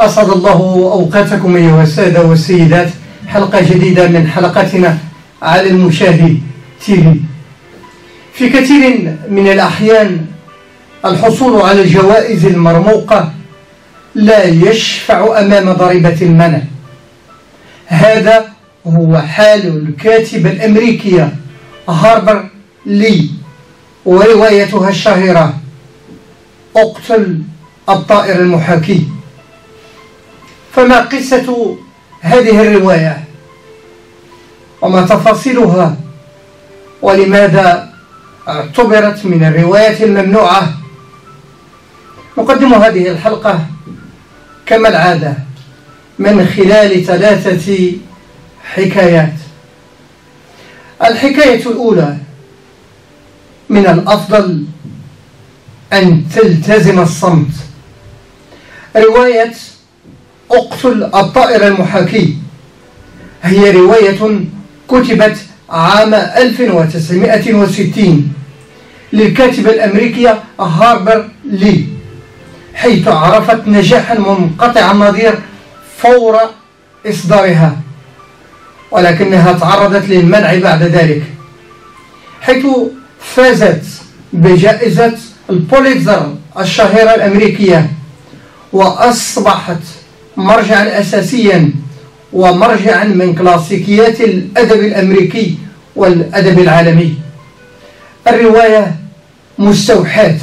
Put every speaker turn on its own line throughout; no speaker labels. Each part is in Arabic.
أسعد الله أوقاتكم أيها السادة والسيدات. حلقة جديدة من حلقاتنا على المشاهد تيفي. في كثير من الأحيان الحصول على الجوائز المرموقة لا يشفع أمام ضريبة المنع. هذا هو حال الكاتبة الأمريكية هاربر لي وروايتها الشهيرة أقتل الطائر المحاكي. فما قصة هذه الرواية؟ وما تفاصيلها؟ ولماذا اعتبرت من الرواية الممنوعة؟ نقدم هذه الحلقة كما العادة من خلال ثلاثة حكايات. الحكاية الأولى من الأفضل أن تلتزم الصمت. رواية أقتل الطائر المحاكي. هي رواية كتبت عام 1960 للكاتبة الأمريكية هاربر لي حيث عرفت نجاحا منقطع النظير فور إصدارها ولكنها تعرضت للمنع بعد ذلك حيث فازت بجائزة البوليتزر الشهيرة الأمريكية وأصبحت مرجعا أساسيا ومرجعا من كلاسيكيات الأدب الأمريكي والأدب العالمي. الرواية مستوحاة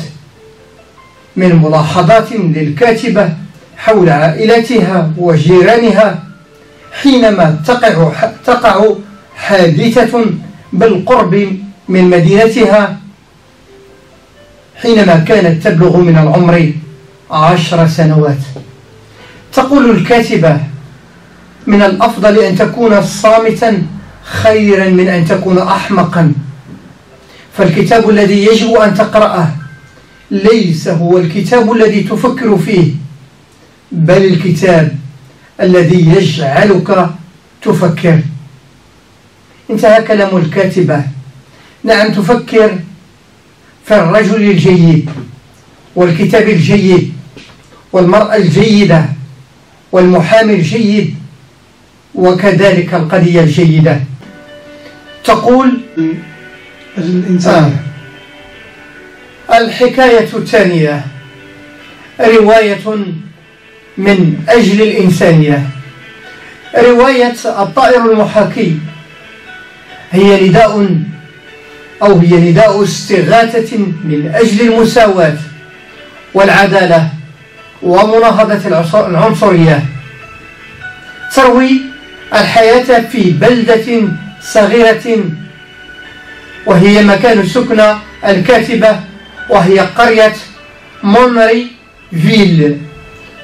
من ملاحظات للكاتبة حول عائلتها وجيرانها حينما تقع, تقع حادثة بالقرب من مدينتها حينما كانت تبلغ من العمر عشر سنوات. تقول الكاتبة من الأفضل أن تكون صامتا خيرا من أن تكون أحمقا. فالكتاب الذي يجب أن تقرأه ليس هو الكتاب الذي تفكر فيه بل الكتاب الذي يجعلك تفكر. انتهى كلام الكاتبة. نعم تفكر في الرجل الجيد والكتاب الجيد والمرأة الجيدة. والمحامي الجيد وكذلك القضية الجيدة. تقول الإنسان. آه. الحكاية الثانية رواية من أجل الإنسانية. رواية الطائر المحاكي. هي نداء أو هي نداء استغاثة من أجل المساواة والعدالة. ومناهضة العنصرية. تروي الحياة في بلدة صغيرة وهي مكان سكن الكاتبة وهي قرية مونري فيل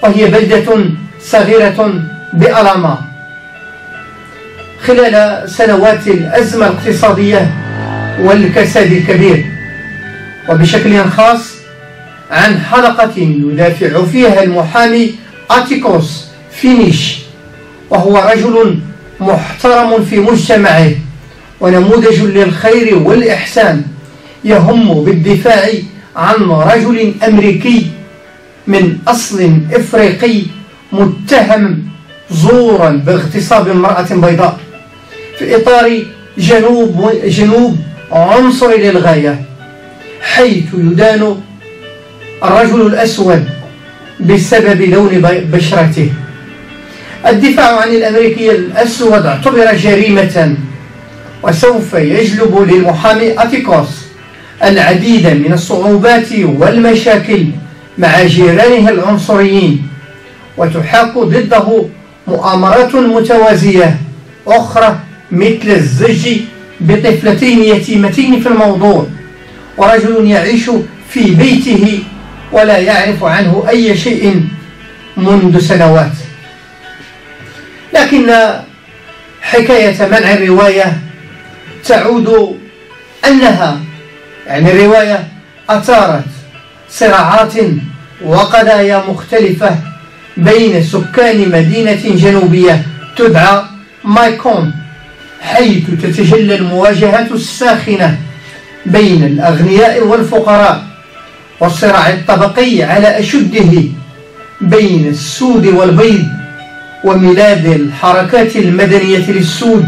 وهي بلدة صغيرة بألاباما. خلال سنوات الأزمة الاقتصادية والكساد الكبير وبشكل خاص عن حلقة يدافع فيها المحامي أتيكوس فينيش وهو رجل محترم في مجتمعه ونموذج للخير والإحسان يهم بالدفاع عن رجل أمريكي من أصل إفريقي متهم زورا باغتصاب امرأة بيضاء في إطار جنوب, جنوب عنصري للغاية حيث يدان الرجل الأسود بسبب لون بشرته. الدفاع عن الأمريكي الأسود اعتبر جريمة وسوف يجلب للمحامي أتيكوس العديد من الصعوبات والمشاكل مع جيرانه العنصريين وتحاك ضده مؤامرات متوازية أخرى مثل الزج بطفلتين يتيمتين في الموضوع. ورجل يعيش في بيته ولا يعرف عنه أي شيء منذ سنوات. لكن حكاية منع الرواية تعود أنها يعني الرواية أثارت صراعات وقضايا مختلفة بين سكان مدينة جنوبية تدعى مايكون حيث تتجلى المواجهات الساخنة بين الأغنياء والفقراء. والصراع الطبقي على أشده بين السود والبيض وميلاد الحركات المدنية للسود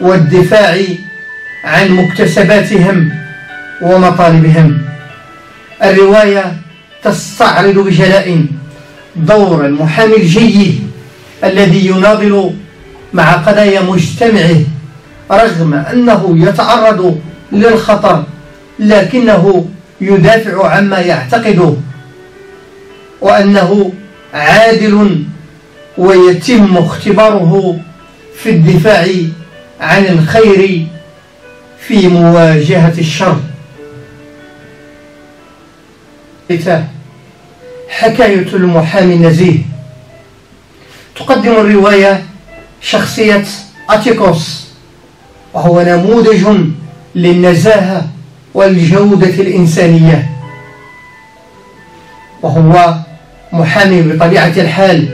والدفاع عن مكتسباتهم ومطالبهم. الرواية تستعرض بجلاء دور المحامي الجيد الذي يناضل مع قضايا مجتمعه رغم أنه يتعرض للخطر لكنه يدافع عما يعتقده وأنه عادل ويتم اختباره في الدفاع عن الخير في مواجهة الشر. حكاية المحامي النزيه. تقدم الرواية شخصية أتيكوس وهو نموذج للنزاهة. والجودة الإنسانية. وهو محامي بطبيعة الحال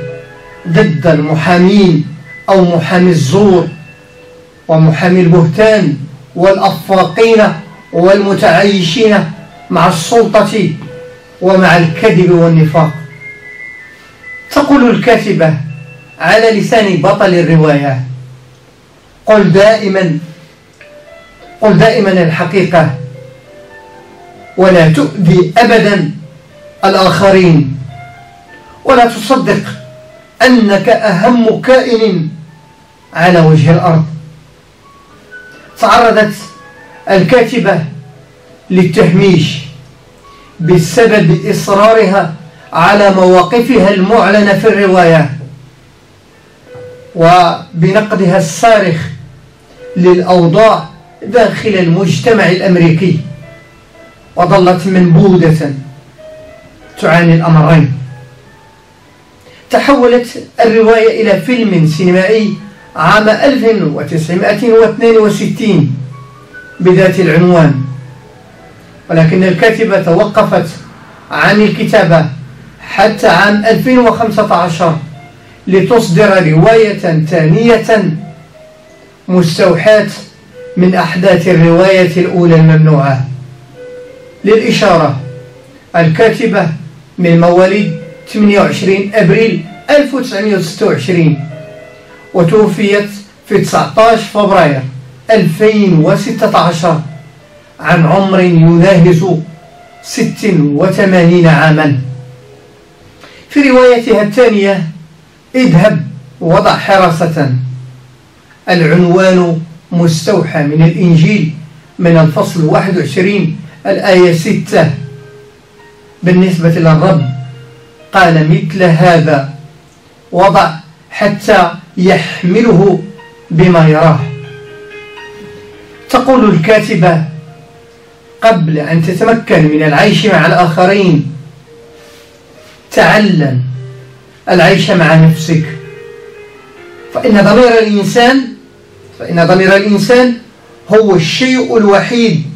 ضد المحامين أو محامي الزور ومحامي البهتان والأفاقين والمتعايشين مع السلطة ومع الكذب والنفاق. تقول الكاتبة على لسان بطل الرواية قل دائما قل دائما الحقيقة ولا تؤذي أبدا الآخرين. ولا تصدق أنك أهم كائن على وجه الأرض. تعرضت الكاتبة للتهميش بسبب إصرارها على مواقفها المعلنة في الرواية وبنقدها الصارخ للأوضاع داخل المجتمع الأمريكي. وظلت منبوذة تعاني الأمرين. تحولت الرواية إلى فيلم سينمائي عام 1962 بذات العنوان. ولكن الكاتبة توقفت عن الكتابة حتى عام 2015 لتصدر رواية ثانية مستوحاة من أحداث الرواية الأولى الممنوعة. للإشارة. الكاتبة من مواليد 28 أبريل 1926 وتوفيت في 19 فبراير 2016 عن عمر يناهز 86 عاما. في روايتها الثانية اذهب وضع حراسة. العنوان مستوحى من الإنجيل من الفصل 21 الآية 6 بالنسبة للرب قال مثل هذا وضع حتى يحمله بما يراه. تقول الكاتبة قبل أن تتمكن من العيش مع الآخرين تعلم العيش مع نفسك. فإن ضمير الإنسان فإن ضمير الإنسان هو الشيء الوحيد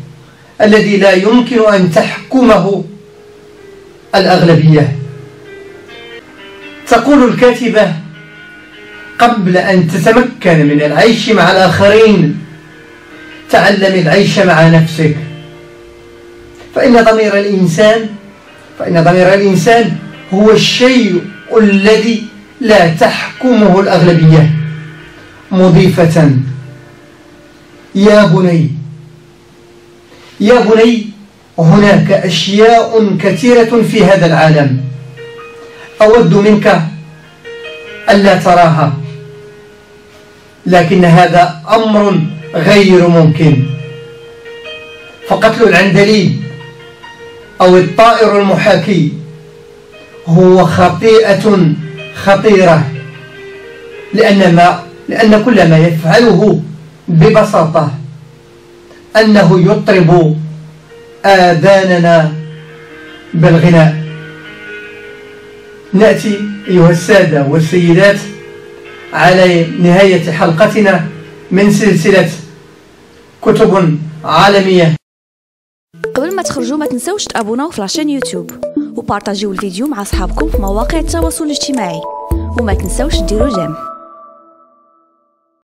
الذي لا يمكن أن تحكمه الأغلبية. تقول الكاتبة قبل أن تتمكن من العيش مع الآخرين تعلم العيش مع نفسك. فإن ضمير الإنسان فإن ضمير الإنسان هو الشيء الذي لا تحكمه الأغلبية. مضيفة يا بني يا بني هناك أشياء كثيرة في هذا العالم. أود منك ألا تراها لكن هذا أمر غير ممكن. فقتل العندليب أو الطائر المحاكي هو خطيئة خطيرة لأن, ما لأن كل ما يفعله ببساطة. أنه يطرب آذاننا بالغناء. نأتي أيها السادة والسيدات على نهاية حلقتنا من سلسلة كتب عالمية.
قبل ما تخرجوا ما تنسوش تابوناو في la chaîne يوتيوب وبارطاجيو الفيديو مع أصحابكم في مواقع التواصل الاجتماعي. وما تنسوش ديروا j'aime.